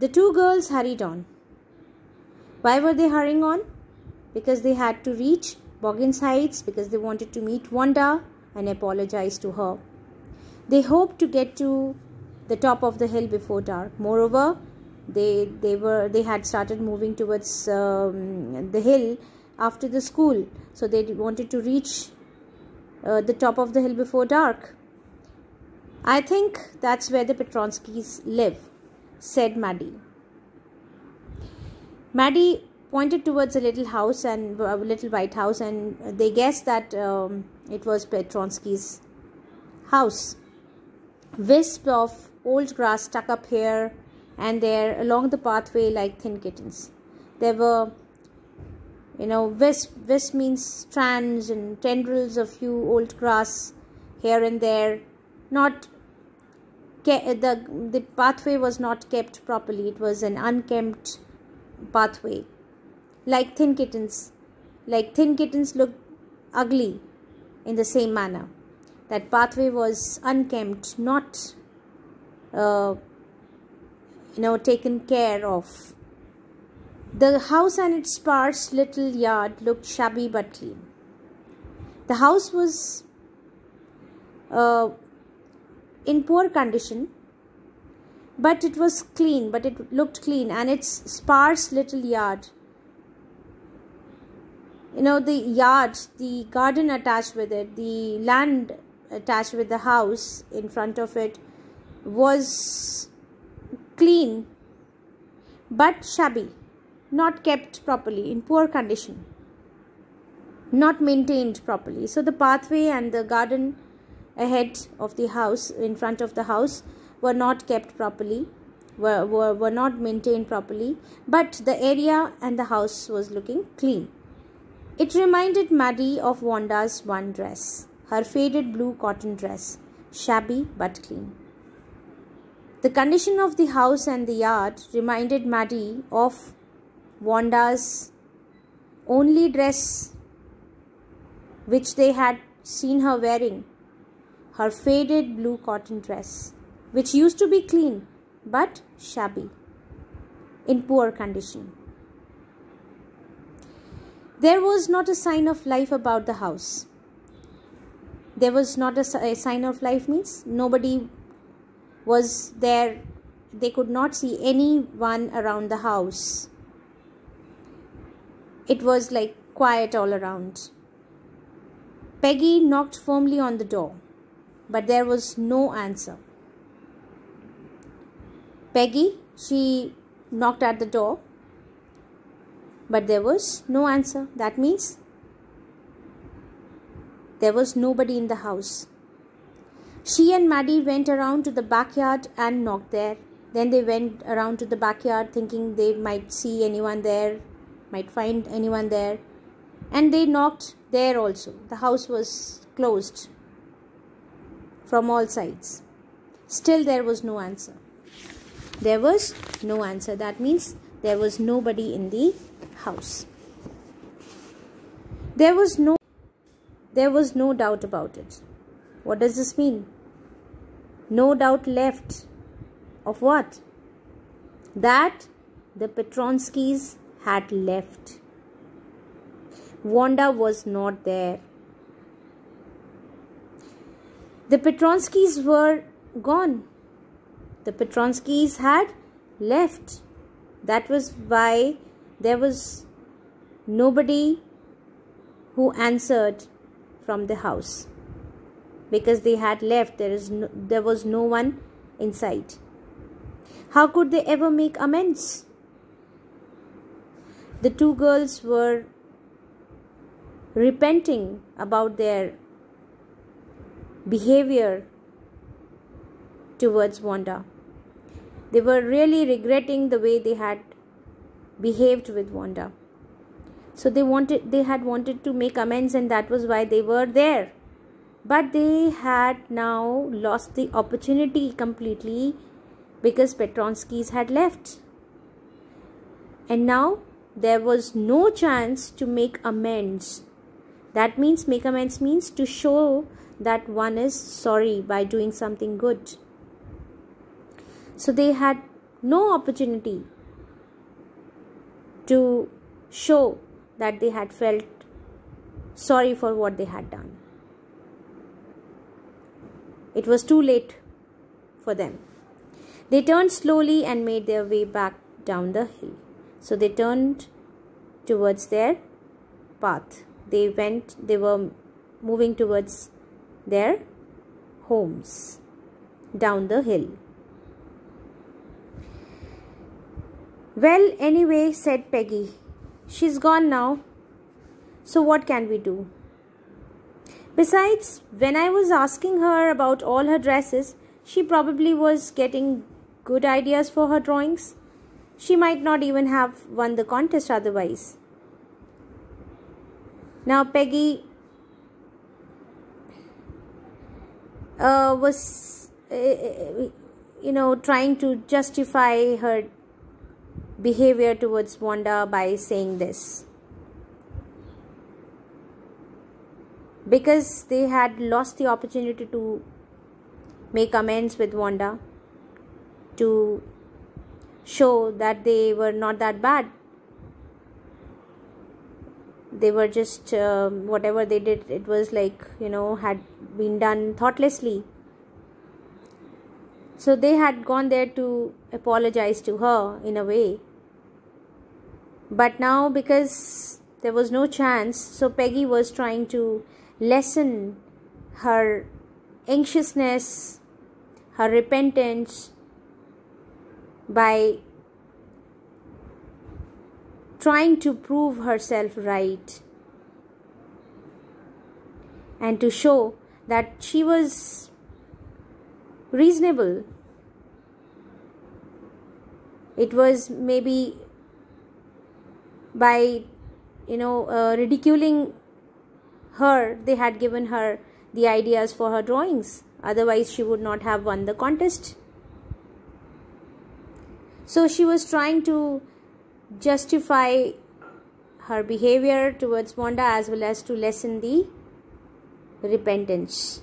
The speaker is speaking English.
The two girls hurried on. Why were they hurrying on? Because they had to reach Boggins Heights because they wanted to meet Wanda and apologize to her. They hoped to get to the top of the hill before dark. Moreover, they they were they had started moving towards um, the hill after the school, so they wanted to reach uh, the top of the hill before dark. I think that's where the Petronskis live, said Maddie. Maddie pointed towards a little house and a little white house, and they guessed that um, it was Petronski's house. Wisp of old grass stuck up here and there along the pathway like thin kittens. There were, you know, wisp, wisp means strands and tendrils of few old grass here and there. Not the the pathway was not kept properly. It was an unkempt pathway, like thin kittens. Like thin kittens look ugly in the same manner. That pathway was unkempt, not uh, you know taken care of. The house and its sparse little yard looked shabby but clean. The house was uh, in poor condition, but it was clean, but it looked clean, and its sparse little yard. You know, the yard, the garden attached with it, the land attached with the house in front of it was clean but shabby, not kept properly, in poor condition, not maintained properly. So the pathway and the garden ahead of the house, in front of the house, were not kept properly, were, were, were not maintained properly, but the area and the house was looking clean. It reminded Maddie of Wanda's one dress, her faded blue cotton dress, shabby but clean. The condition of the house and the yard reminded Maddie of Wanda's only dress which they had seen her wearing, her faded blue cotton dress, which used to be clean but shabby, in poor condition. There was not a sign of life about the house. There was not a, a sign of life means nobody was there they could not see anyone around the house it was like quiet all around peggy knocked firmly on the door but there was no answer peggy she knocked at the door but there was no answer that means there was nobody in the house she and Maddie went around to the backyard and knocked there. Then they went around to the backyard thinking they might see anyone there, might find anyone there. And they knocked there also. The house was closed from all sides. Still, there was no answer. There was no answer. That means there was nobody in the house. There was no there was no doubt about it. What does this mean? No doubt left. Of what? That the Petronskis had left. Wanda was not there. The Petronskis were gone. The Petronskis had left. That was why there was nobody who answered from the house because they had left there is no, there was no one inside how could they ever make amends the two girls were repenting about their behavior towards Wanda. They were really regretting the way they had behaved with Wanda. So they wanted they had wanted to make amends and that was why they were there but they had now lost the opportunity completely because Petronskis had left. And now there was no chance to make amends. That means make amends means to show that one is sorry by doing something good. So they had no opportunity to show that they had felt sorry for what they had done. It was too late for them. They turned slowly and made their way back down the hill. So they turned towards their path. They went, they were moving towards their homes down the hill. Well, anyway, said Peggy, she's gone now. So, what can we do? Besides, when I was asking her about all her dresses, she probably was getting good ideas for her drawings. She might not even have won the contest otherwise. Now, Peggy uh, was, uh, you know, trying to justify her behavior towards Wanda by saying this. Because they had lost the opportunity to make amends with Wanda, to show that they were not that bad. They were just uh, whatever they did, it was like, you know, had been done thoughtlessly. So they had gone there to apologize to her in a way. But now, because there was no chance, so Peggy was trying to lessen her anxiousness, her repentance by trying to prove herself right and to show that she was reasonable. It was maybe by you know uh, ridiculing her they had given her the ideas for her drawings otherwise she would not have won the contest so she was trying to justify her behavior towards Wanda as well as to lessen the repentance